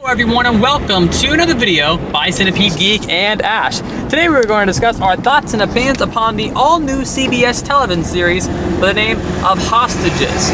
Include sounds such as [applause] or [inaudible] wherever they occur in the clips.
Hello everyone and welcome to another video by Centipede Geek and Ash. Today we're going to discuss our thoughts and opinions upon the all-new CBS television series by the name of Hostages.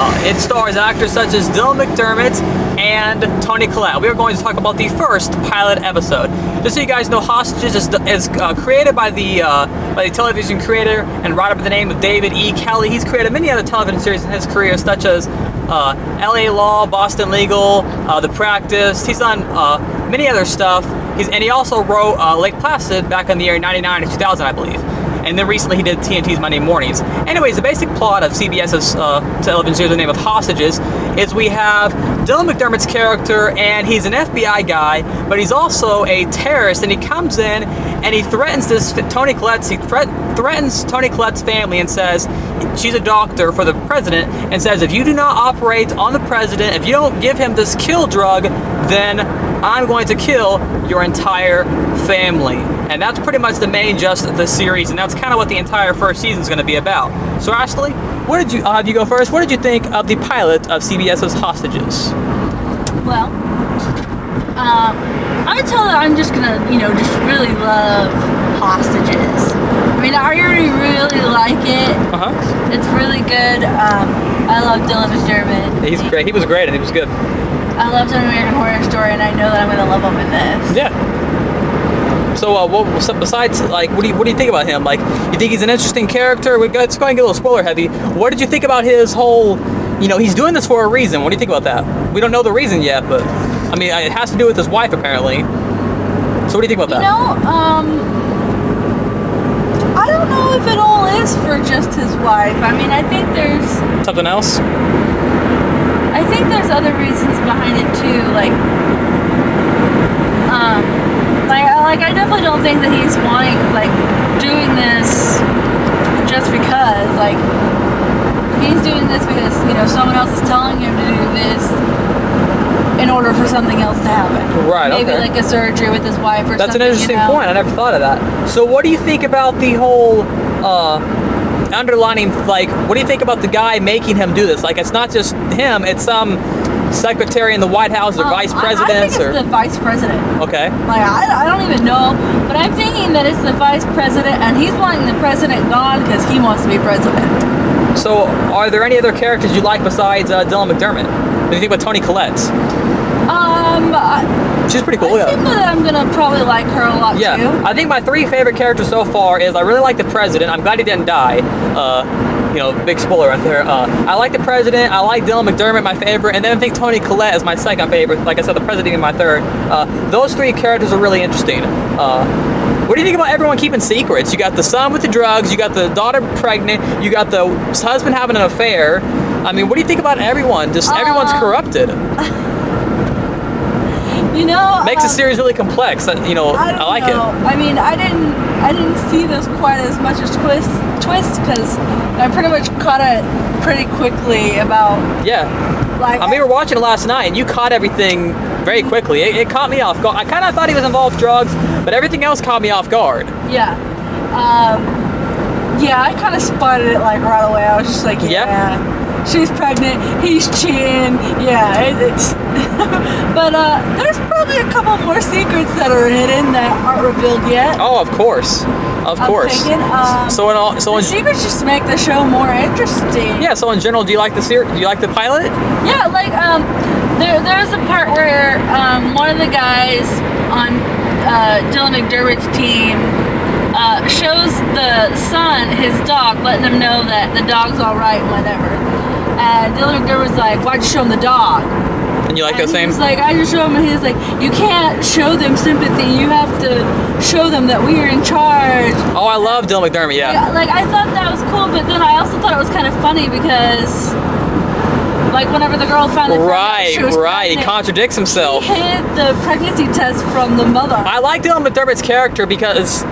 Uh, it stars actors such as Dylan McDermott and Toni Collette. We are going to talk about the first pilot episode. Just so you guys know, Hostages is, is uh, created by the uh, by the television creator and writer by the name of David E. Kelley. He's created many other television series in his career, such as uh, LA Law, Boston Legal, uh, The Practice. He's done uh, many other stuff. He's, and he also wrote uh, Lake Placid back in the year 99 and 2000, I believe. And then recently he did TNT's Monday Mornings. Anyways, the basic plot of CBS's uh, television series, the name of Hostages, is we have Dylan McDermott's character, and he's an FBI guy, but he's also a terrorist, and he comes in and he threatens this Toni Collette's, he threat, threatens Toni Collette's family and says she's a doctor for the president, and says if you do not operate on the president, if you don't give him this kill drug, then I'm going to kill your entire family. And that's pretty much the main just of the series, and that's kind of what the entire first season is going to be about. So, Ashley, what did you? I'll have you go first. What did you think of the pilot of CBS's Hostages? Well, um, I tell that I'm just gonna, you know, just really love hostages. I mean, I already really like it. Uh huh. It's really good. Um, I love Dylan McDermott. He's great. He was great, and he was good. I loved an American Horror Story, and I know that I'm gonna love him in this. Yeah. So, uh, what so besides like, what do you what do you think about him? Like, you think he's an interesting character? We got, let's go ahead and get a little spoiler heavy. What did you think about his whole? You know, he's doing this for a reason. What do you think about that? We don't know the reason yet, but I mean, it has to do with his wife apparently. So, what do you think about You that? know, um, I don't know if it all is for just his wife. I mean, I think there's Something else? I think there's other reasons behind it too, like, um, like, I- like I definitely don't think that he's wanting, like, doing this just because, like, he's doing this because you know someone else is telling him to do this in order for something else to happen. Right, Maybe okay. like a surgery with his wife or something. That's an interesting you know? point. I never thought of that. So, what do you think about the whole uh, underlining? Like, what do you think about the guy making him do this? Like, it's not just him; it's some secretary in the White House or Um, vice I- I, president think or it's the vice president. okay. Like I, I don't even know, but I'm thinking that it's the vice president, and he's wanting the president gone because he wants to be president. So, are there any other characters you like besides uh, Dylan McDermott? What do you think about Toni Collette? Um, She's pretty cool. I Yeah. think that I'm gonna probably like her a lot Yeah, too. I think my three favorite characters so far is I really like the president. I'm glad he didn't die. Uh, you know, big spoiler right there. Uh, I like the president. I like Dylan McDermott, my favorite, and then I think Toni Collette is my second favorite. Like I said, the president is my third. Uh, those three characters are really interesting. Uh, what do you think about everyone keeping secrets? You got the son with the drugs. You got the daughter pregnant. You got the husband having an affair. I mean, what do you think about everyone? Just everyone's Um, corrupted. [laughs] You know, Makes the um, series really complex. You know, I, I, like know. I mean, I didn't, I didn't see this quite as much as twist, twist, because I pretty much caught it pretty quickly about. Yeah. like. I mean, we were watching it last night, and you caught everything very quickly. It, it caught me off guard. I kind of thought he was involved drugs, but everything else caught me off guard. Yeah. Um, yeah, I kind of spotted it like right away. I was just like, Yeah? yeah. She's pregnant. He's cheating. Yeah, it, it's. [laughs] but uh, there's probably a couple more secrets that are hidden that aren't revealed yet. Oh, of course, of I'm course. thinking, um, So in all, so the in, secrets just make the show more interesting. yeah. So in general, do you like the series? Do you like the pilot? Yeah, like um, there there's a part where um one of the guys on uh, Dylan McDermott's team uh, shows the son his dog, letting him know that the dog's all right, whatever. And Dylan was like, "Why'd you show him the dog?" And you like and the same? He's like, "I just show him." And he's like, "You can't show them sympathy. You have to show them that we are in charge." oh, I love Dylan McDermott. Yeah. Yeah, like I thought that was cool, but then I also thought it was kind of funny because, like, whenever the girl finally Right, she was right. He pregnant, contradicts he himself. hid the pregnancy test from the mother. I like Dylan McDermott's character because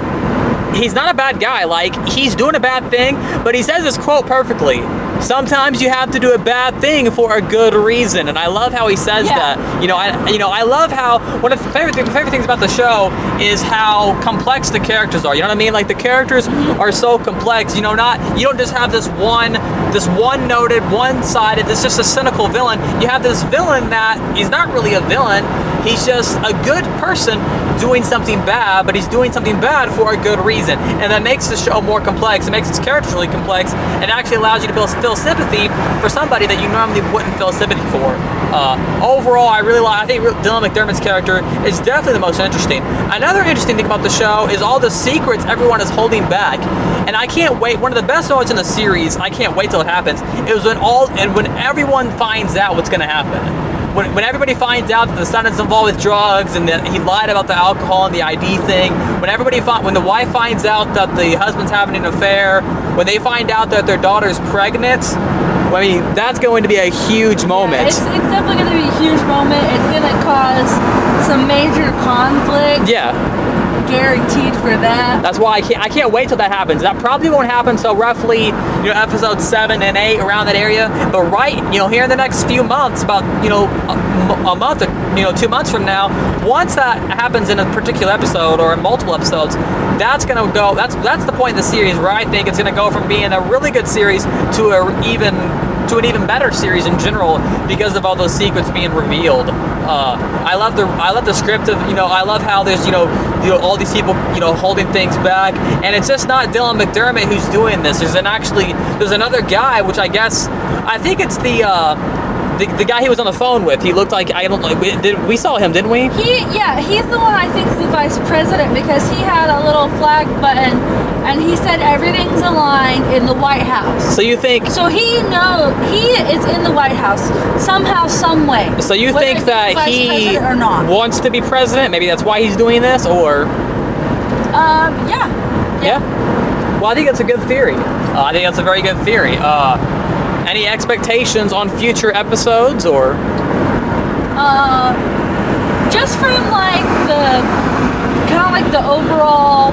he's not a bad guy. Like he's doing a bad thing, but he says this quote perfectly. Sometimes you have to do a bad thing for a good reason, and I love how he says Yeah. that. You know, I you know I love how one of the favorite things, favorite things about the show is how complex the characters are. You know what I mean? Like the characters are so complex. You know, not you don't just have this one this one noted, one sided. This just a cynical villain. You have this villain that he's not really a villain. He's just a good person doing something bad, but he's doing something bad for a good reason. And that makes the show more complex. It makes its characters really complex, and actually allows you to feel, feel sympathy for somebody that you normally wouldn't feel sympathy for. Uh, overall, I really like. I think Dylan McDermott's character is definitely the most interesting. Another interesting thing about the show is all the secrets everyone is holding back, and I can't wait. One of the best moments in the series, I can't wait till it happens. It was when all and when everyone finds out what's going to happen when, when everybody finds out that the son is involved with drugs and that he lied about the alcohol and the ID thing, when everybody when the wife finds out that the husband's having an affair, when they find out that their daughter's pregnant, I mean that's going to be a huge moment. Yeah, it's, it's definitely going to be a huge moment. It's going to cause some major conflict. yeah guaranteed for that. That's why I can't I can't wait till that happens. That probably won't happen until roughly you know episode seven and eight around that area. But right you know here in the next few months, about you know a, a month or you know two months from now, once that happens in a particular episode or in multiple episodes, that's gonna go. That's that's the point of the series where I think it's gonna go from being a really good series to a even to an even better series in general because of all those secrets being revealed. Uh, I love the I love the script of you know I love how there's you know you know all these people you know holding things back and it's just not Dylan McDermott who's doing this. There's an actually there's another guy which I guess I think it's the. Uh, the, the guy he was on the phone with, he looked like I don't know. We, did, we saw him, didn't we? He, yeah, he's the one I think is the vice president because he had a little flag button, and he said everything's aligned in the White House. So you think? So he know he is in the White House somehow, some way. So you think that he or not? wants to be president? Maybe that's why he's doing this, or Um, yeah. yeah. Well, I think that's a good theory. Uh, I think that's a very good theory. Uh, any expectations on future episodes, or Uh, just from like the kind of like the overall,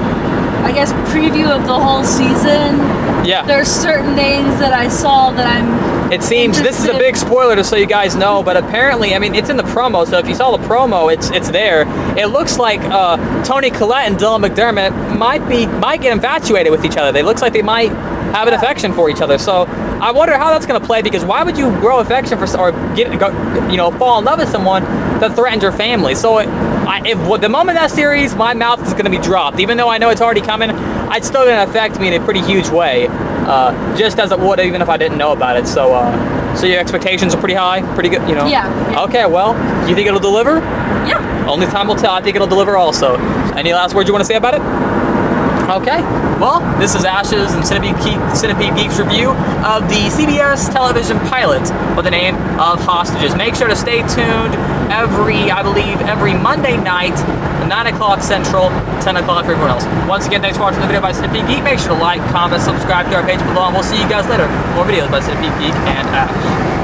I guess, preview of the whole season. yeah? There's certain names that I saw that I'm. It seems this is a big spoiler just so you guys know, but apparently, I mean, it's in the promo. So if you saw the promo, it's it's there. It looks like uh, Toni Collette and Dylan McDermott might be might get infatuated with each other. They looks like they might have an affection for each other. So I wonder how that's going to play because why would you grow affection for or get you know fall in love with someone that threatens your family? So it, I, if the moment that series, my mouth is going to be dropped. Even though I know it's already coming, it's still going to affect me in a pretty huge way. Uh, just as it would even if I didn't know about it. So, uh, so your expectations are pretty high, pretty good, you know. Yeah, yeah. Okay, well, you think it'll deliver? Yeah. Only time will tell. I think it'll deliver also. Any last words you want to say about it? Okay. Well, this is Ashes and Centipede, Geek, Geeks review of the CBS television pilot with the name of Hostages. Make sure to stay tuned every, I believe, every Monday night, 9 o'clock Central, 10 o'clock for everyone else. Once again, thanks for watching the video by Centipede Geek. Make sure to like, comment, subscribe to our page below, and we'll see you guys later. More videos by Centipede Geek and Ash.